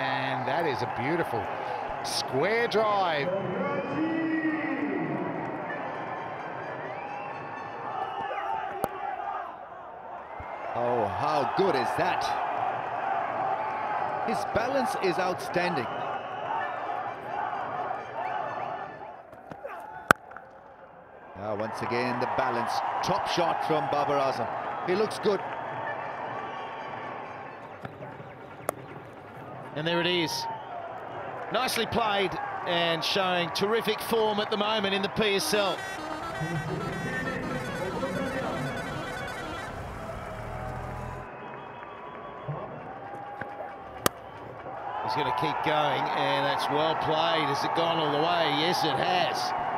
and that is a beautiful square drive. Oh, how good is that? His balance is outstanding. Now, once again, the balance. Top shot from Babar Azam. He looks good. And there it is. Nicely played and showing terrific form at the moment in the PSL. He's going to keep going, and that's well played. Has it gone all the way? Yes, it has.